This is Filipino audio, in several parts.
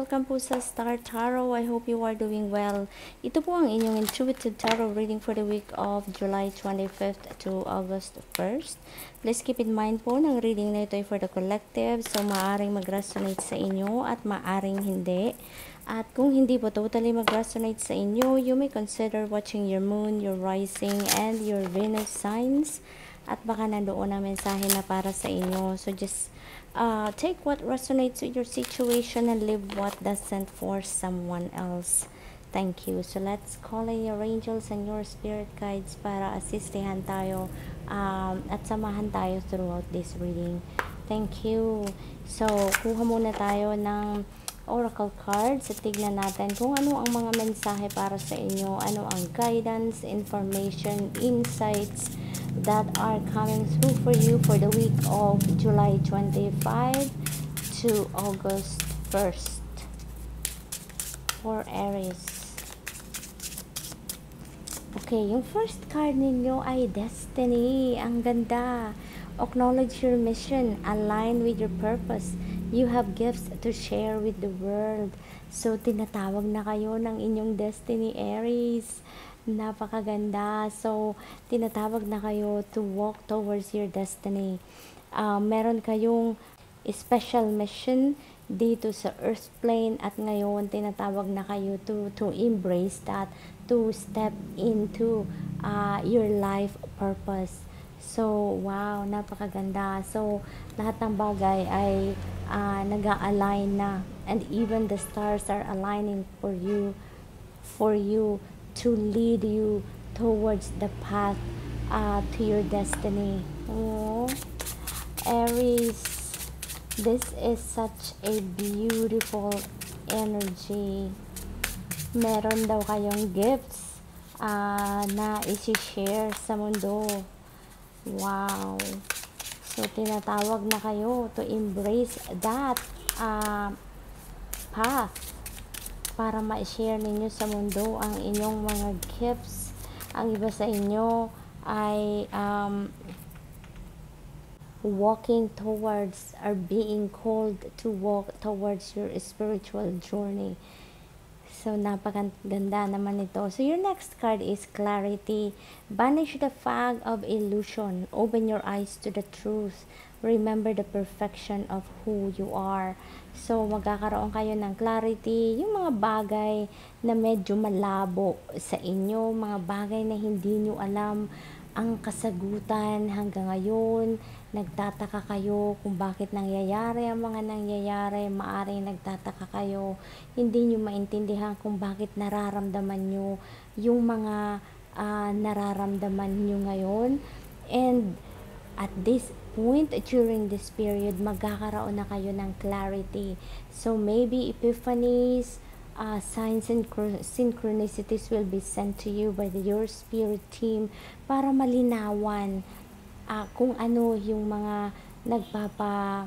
Welcome po sa Star Tarot. I hope you are doing well. Ito po ang inyong intuitive tarot reading for the week of July 25th to August 1st. Please keep in mind po ng reading na ito ay for the collective. So, maaring mag-resonate sa inyo at maaring hindi. At kung hindi po totally mag-resonate sa inyo, you may consider watching your moon, your rising, and your Venus signs. At baka nandoon na mensahe na para sa inyo. So, just uh, take what resonates with your situation and leave what doesn't for someone else. Thank you. So let's call in your angels and your spirit guides para assistihan tayo um, at samahan tayo throughout this reading. Thank you. So, kuha muna tayo ng oracle cards at tignan natin kung ano ang mga mensahe para sa inyo, ano ang guidance, information, insights, that are coming through for you for the week of July 25 to August 1st for Aries. Okay, yung first card ninyo ay Destiny. Ang ganda. Acknowledge your mission. Align with your purpose. You have gifts to share with the world. So, tinatawag na kayo ng inyong Destiny Aries napakaganda. So, tinatawag na kayo to walk towards your destiny. Uh, meron kayong special mission dito sa earth plane at ngayon tinatawag na kayo to to embrace that to step into uh, your life purpose so wow napakaganda so lahat ng bagay ay uh, nag-align na and even the stars are aligning for you for you to lead you towards the path uh, to your destiny. Oh, Aries, this is such a beautiful energy. Meron daw kayong gifts uh, na isi-share sa mundo. Wow! So, tinatawag na kayo to embrace that uh, path para ma-share ninyo sa mundo ang inyong mga gifts. Ang iba sa inyo ay um, walking towards or being called to walk towards your spiritual journey. So, napakaganda naman ito. So, your next card is clarity. Banish the fog of illusion. Open your eyes to the truth. Remember the perfection of who you are. So, magkakaroon kayo ng clarity, yung mga bagay na medyo malabo sa inyo, mga bagay na hindi nyo alam ang kasagutan hanggang ngayon. Nagtataka kayo kung bakit nangyayari ang mga nangyayari. Maaring nagtataka kayo. Hindi nyo maintindihan kung bakit nararamdaman nyo yung mga uh, nararamdaman nyo ngayon. And at this point during this period, magkakaroon na kayo ng clarity. So, maybe epiphanies, uh, signs and synchronicities will be sent to you by the, your spirit team para malinawan uh, kung ano yung mga nagpapa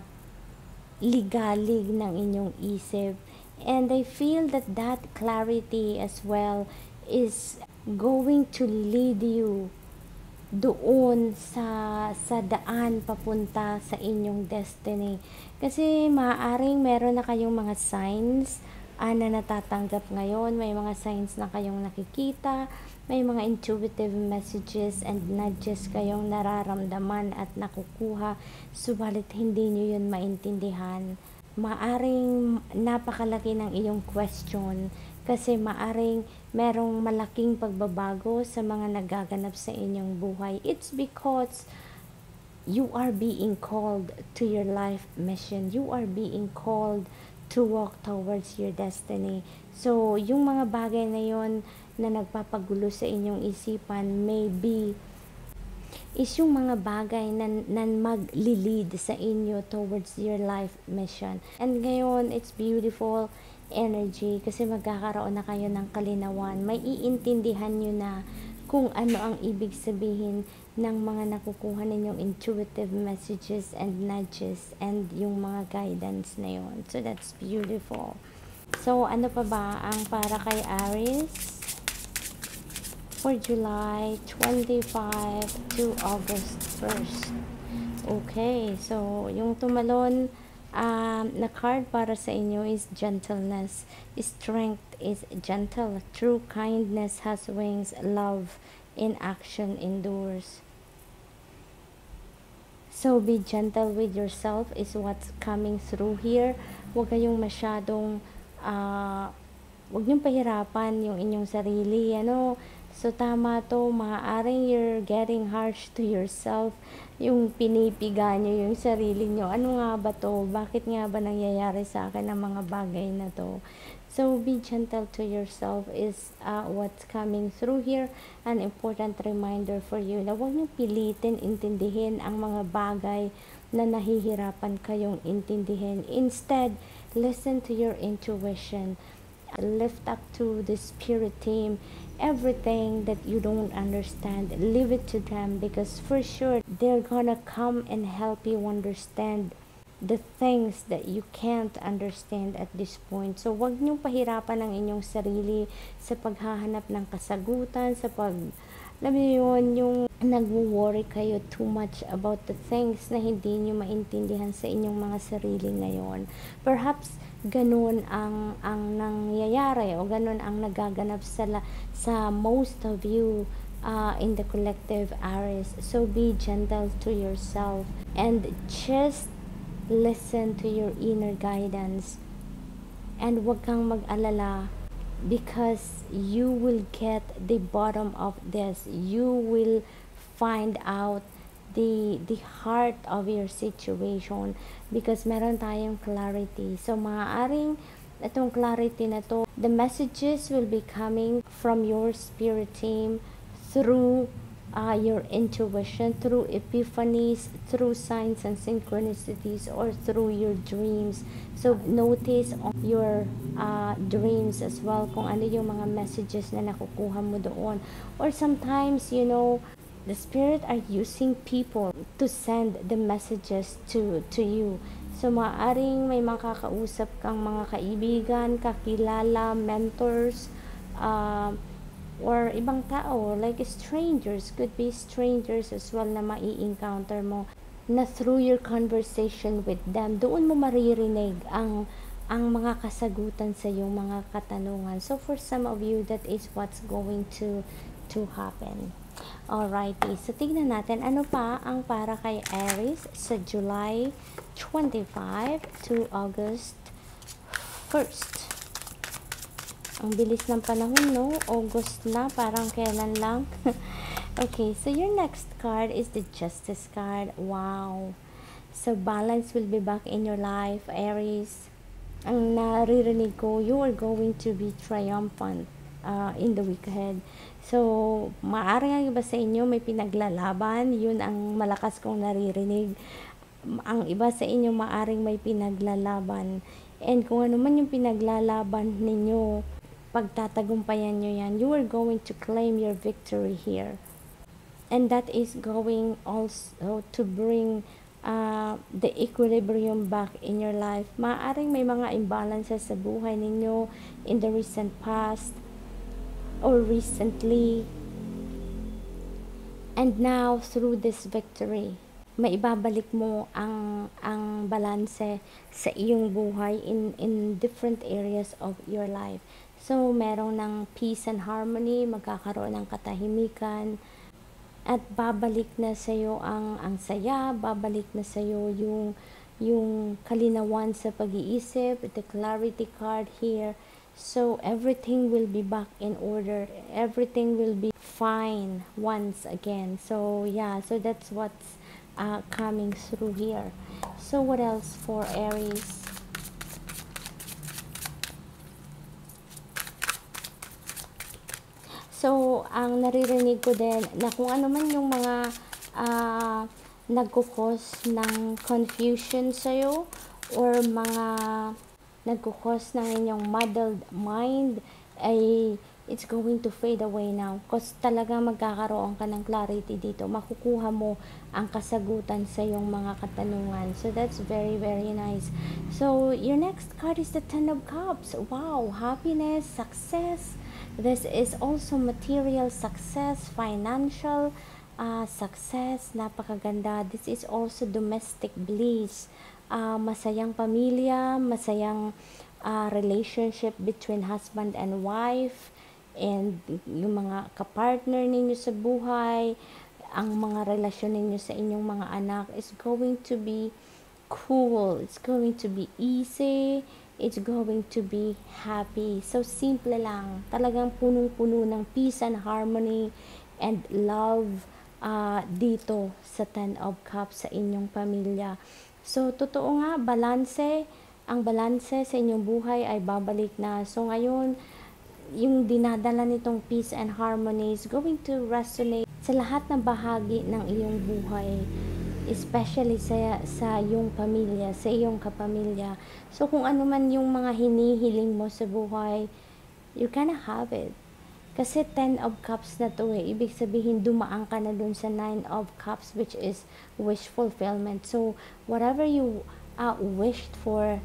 ligalig ng inyong isip. And I feel that that clarity as well is going to lead you doon sa sa daan papunta sa inyong destiny. Kasi maaaring meron na kayong mga signs uh, na natatanggap ngayon, may mga signs na kayong nakikita, may mga intuitive messages and nudges kayong nararamdaman at nakukuha, subalit hindi nyo yun maintindihan. Maaring napakalaki ng iyong question kasi maaring merong malaking pagbabago sa mga nagaganap sa inyong buhay. It's because you are being called to your life mission. You are being called to walk towards your destiny. So, yung mga bagay na yon na nagpapagulo sa inyong isipan may be is yung mga bagay na, na mag-lead sa inyo towards your life mission. And ngayon, it's beautiful energy kasi magkakaroon na kayo ng kalinawan. May iintindihan nyo na kung ano ang ibig sabihin ng mga nakukuha ninyong intuitive messages and nudges and yung mga guidance na yon. So, that's beautiful. So, ano pa ba ang para kay Aries? For July 25 to August 1st. Okay, so yung tumalon um, na card para sa inyo is gentleness. Strength is gentle. True kindness has wings. Love in action endures. So, be gentle with yourself is what's coming through here. Huwag kayong masyadong, uh, huwag niyong pahirapan yung inyong sarili. Ano, So, tama to, maaaring you're getting harsh to yourself, yung pinipiga nyo yung sarili nyo. Ano nga ba to? Bakit nga ba nangyayari sa akin ang mga bagay na to? So, be gentle to yourself is uh, what's coming through here. An important reminder for you na huwag nyo pilitin intindihin ang mga bagay na nahihirapan kayong intindihin. Instead, listen to your intuition. Lift up to the spirit team everything that you don't understand leave it to them because for sure they're gonna come and help you understand the things that you can't understand at this point. So, wag niyong pahirapan ang inyong sarili sa paghahanap ng kasagutan, sa pag, alam niyo yun, yung nagwo-worry kayo too much about the things na hindi niyo maintindihan sa inyong mga sarili ngayon. Perhaps, ganun ang ang nangyayari o ganun ang nagaganap sa sa most of you uh, in the collective areas so be gentle to yourself and just listen to your inner guidance and wag kang mag-alala because you will get the bottom of this you will find out the the heart of your situation because meron tayong clarity. So maaaring itong clarity na to, the messages will be coming from your spirit team through uh, your intuition, through epiphanies, through signs and synchronicities, or through your dreams. So, notice your uh, dreams as well kung ano yung mga messages na nakukuha mo doon. Or sometimes, you know, the spirit are using people to send the messages to to you so maaring may makakausap kang mga kaibigan kakilala mentors uh, or ibang tao like strangers could be strangers as well na mai-encounter mo na through your conversation with them. Doon mo maririnig ang ang mga kasagutan sa iyong mga katanungan. So for some of you that is what's going to to happen. Alrighty, so tignan natin ano pa ang para kay Aries sa July 25 to August 1st. Ang bilis ng panahon, no? August na, parang kailan lang. okay, so your next card is the Justice card. Wow! So, balance will be back in your life, Aries. Ang naririnig ko, you are going to be triumphant uh, in the week ahead. So, maaari nga iba sa inyo may pinaglalaban, yun ang malakas kong naririnig. Ang iba sa inyo maaring may pinaglalaban. And kung ano man yung pinaglalaban ninyo, pagtatagumpayan nyo yan, you are going to claim your victory here. And that is going also to bring uh, the equilibrium back in your life. Maaring may mga imbalances sa buhay ninyo in the recent past or recently. And now, through this victory, maibabalik mo ang ang balanse sa iyong buhay in in different areas of your life. So, merong ng peace and harmony, magkakaroon ng katahimikan, at babalik na sa iyo ang ang saya, babalik na sa iyo yung yung kalinawan sa pag-iisip, the clarity card here So everything will be back in order. Everything will be fine once again. So yeah, so that's what's uh, coming through here. So what else for Aries? So, ang naririnig ko din na kung ano man yung mga uh, nagkukos ng confusion sa'yo or mga nagkukos ng inyong muddled mind ay it's going to fade away now. Because talaga magkakaroon ka ng clarity dito. Makukuha mo ang kasagutan sa iyong mga katanungan. So that's very very nice. So your next card is the ten of cups. Wow! Happiness success this is also material success financial uh, success. Napakaganda. This is also domestic bliss. Uh, masayang pamilya, masayang uh, relationship between husband and wife, and yung mga kapartner ninyo sa buhay, ang mga relasyon ninyo sa inyong mga anak is going to be cool, it's going to be easy, it's going to be happy. So, simple lang. Talagang punong-puno ng peace and harmony and love uh, dito sa Ten of Cups sa inyong pamilya. So, totoo nga, balanse, ang balanse sa inyong buhay ay babalik na. So, ngayon, yung dinadala nitong peace and harmony is going to resonate sa lahat ng bahagi ng iyong buhay especially sa sa iyong pamilya, sa iyong kapamilya. So kung ano man yung mga hinihiling mo sa buhay, you gonna have it. Kasi 10 of cups na to eh. Ibig sabihin, dumaan ka na dun sa 9 of cups which is wish fulfillment. So, whatever you uh, wished for,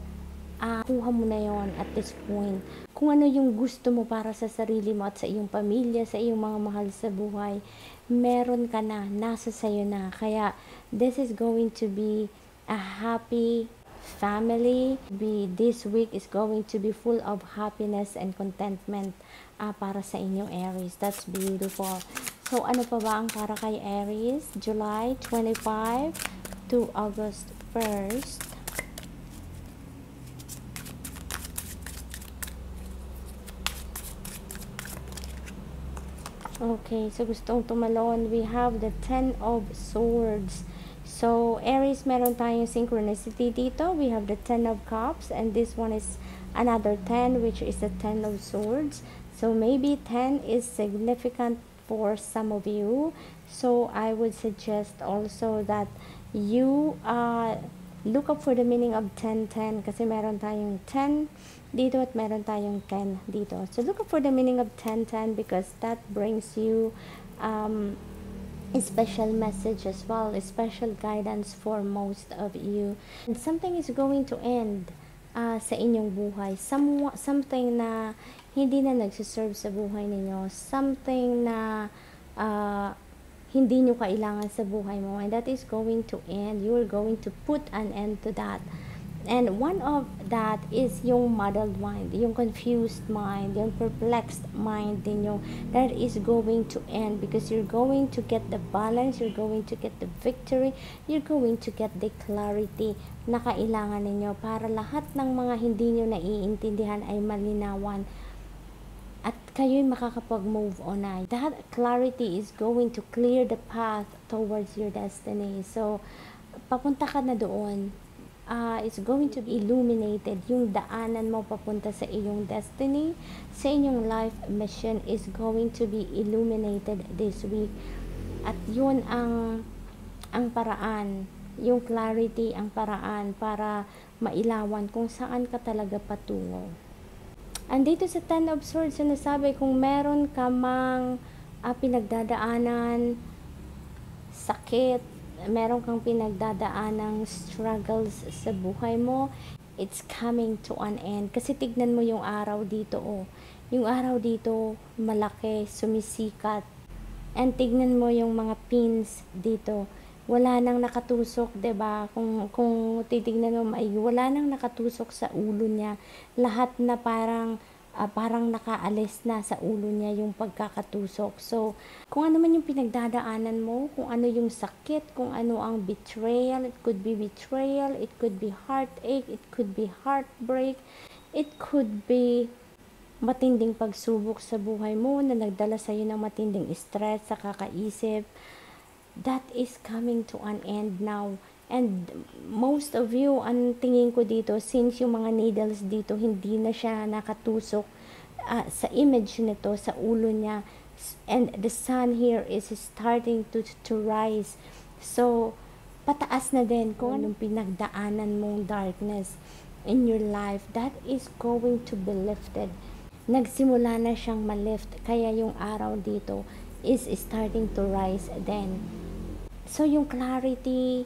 uh, kuha mo na yon at this point. Kung ano yung gusto mo para sa sarili mo at sa iyong pamilya, sa iyong mga mahal sa buhay, meron ka na, nasa sayo na. Kaya, this is going to be a happy family. Be, this week is going to be full of happiness and contentment uh, para sa inyong Aries. That's beautiful. So, ano pa ba ang para kay Aries? July 25 to August 1st. Okay, so gustong tumalon, we have the Ten of Swords. So, Aries, meron tayong synchronicity dito. We have the Ten of Cups, and this one is another 10, which is the Ten of Swords. So, maybe 10 is significant for some of you. So, I would suggest also that you uh, look up for the meaning of 10-10 kasi meron tayong 10 dito at meron tayong 10 dito. So look for the meaning of 10-10 because that brings you um, a special message as well, a special guidance for most of you. And something is going to end uh, sa inyong buhay. Some, something na hindi na nagsiserve sa buhay ninyo. Something na uh, hindi nyo kailangan sa buhay mo. And that is going to end. You are going to put an end to that. And one of that is yung muddled mind, yung confused mind, yung perplexed mind ninyo that is going to end because you're going to get the balance, you're going to get the victory, you're going to get the clarity na kailangan ninyo para lahat ng mga hindi nyo naiintindihan ay malinawan kayo'y makakapag-move on na. That clarity is going to clear the path towards your destiny. So, papunta ka na doon uh, is going to be illuminated. Yung daanan mo papunta sa iyong destiny, sa inyong life mission is going to be illuminated this week. At yun ang ang paraan, yung clarity ang paraan para mailawan kung saan ka talaga patungo. Andito sa Ten of Swords, sinasabi kung meron ka mang uh, pinagdadaanan, sakit, meron kang pinagdadaan ng struggles sa buhay mo, it's coming to an end. Kasi tignan mo yung araw dito, oh. Yung araw dito, malaki, sumisikat. And tignan mo yung mga pins dito. Wala nang nakatusok, 'di ba? Kung kung titignan mo maigi, wala nang nakatusok sa ulo niya. Lahat na parang uh, parang nakaalis na sa ulo niya yung pagkakatusok. So, kung ano man yung pinagdadaanan mo, kung ano yung sakit, kung ano ang betrayal, it could be betrayal, it could be heartache, it could be heartbreak, it could be matinding pagsubok sa buhay mo na nagdala sa iyo ng matinding stress sa kakaisip. That is coming to an end now. And most of you, ang tingin ko dito, since yung mga needles dito, hindi na siya nakatusok uh, sa image nito, sa ulo niya, and the sun here is starting to, to rise. So, pataas na din kung anong pinagdaanan mong darkness in your life, that is going to be lifted. Nagsimula na siyang malift, kaya yung araw dito is starting to rise then. So, yung clarity,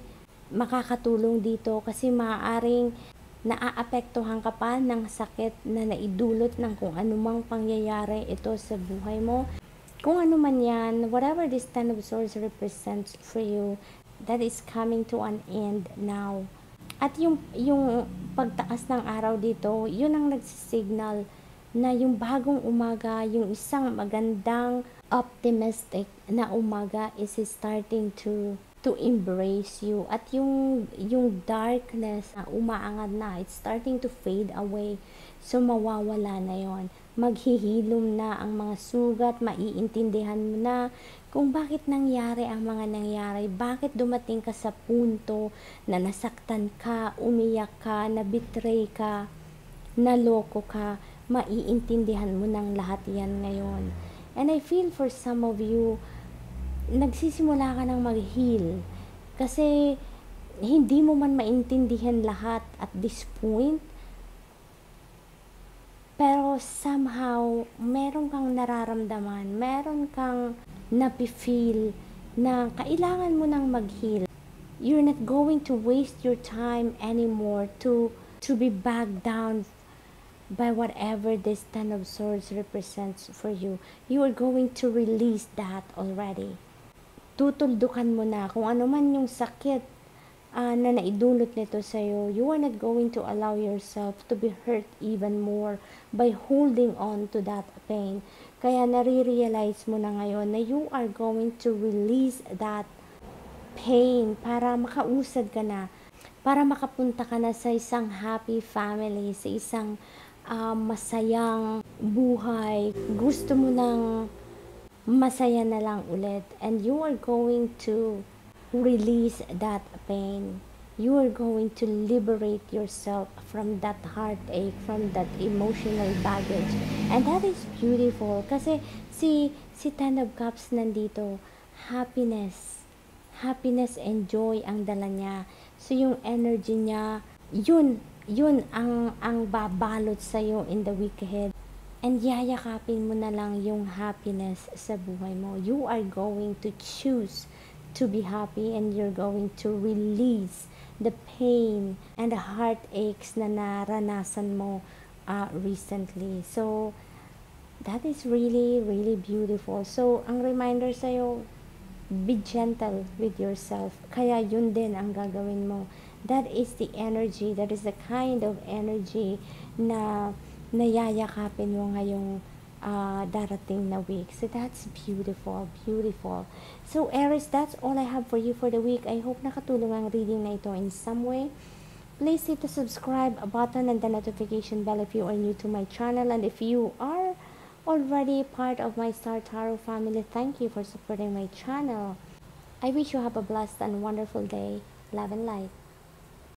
makakatulong dito kasi maaaring naaapektuhan ka pa ng sakit na naidulot ng kung anumang pangyayari ito sa buhay mo. Kung ano man yan, whatever this Ten of Swords represents for you, that is coming to an end now. At yung, yung pagtaas ng araw dito, yun ang nagsisignal na yung bagong umaga, yung isang magandang optimistic na umaga is starting to to embrace you. At yung yung darkness na umaangat na it's starting to fade away. So mawawala na yon. Maghihilom na ang mga sugat maiintindihan mo na kung bakit nangyari ang mga nangyari. Bakit dumating ka sa punto na nasaktan ka umiyak ka nabitray ka naloko ka. Maiintindihan mo ng lahat yan ngayon and I feel for some of you nagsisimula ka ng mag-heal. Kasi hindi mo man maintindihan lahat at this point. Pero somehow, meron kang nararamdaman, meron kang napifeel na kailangan mo nang mag-heal. You're not going to waste your time anymore to to be back down by whatever this Ten of Swords represents for you. You are going to release that already tutuldukan mo na kung ano man yung sakit uh, na naidulot nito sa iyo, you are not going to allow yourself to be hurt even more by holding on to that pain. Kaya nare-realize mo na ngayon na you are going to release that pain para makausad ka na, para makapunta ka na sa isang happy family, sa isang uh, masayang buhay. Gusto mo nang masaya na lang ulit. And you are going to release that pain. You are going to liberate yourself from that heartache from that emotional baggage. And that is beautiful. Kasi si si Ten of Cups nandito happiness. Happiness and joy ang dala niya. So yung energy niya yun yun ang ang babalot sa iyo in the week ahead and yayakapin mo na lang yung happiness sa buhay mo. You are going to choose to be happy and you're going to release the pain and the heartaches na naranasan mo uh, recently. So, that is really, really beautiful. So, ang reminder sa'yo, be gentle with yourself. Kaya yun din ang gagawin mo. That is the energy, that is the kind of energy na nayayakapin mo ngayong uh, darating na week. So that's beautiful, beautiful. So Aries, that's all I have for you for the week. I hope nakatulong ang reading na ito in some way. Please hit the subscribe button and the notification bell if you are new to my channel. And if you are already part of my Star Tarot family, thank you for supporting my channel. I wish you have a blessed and wonderful day. Love and light.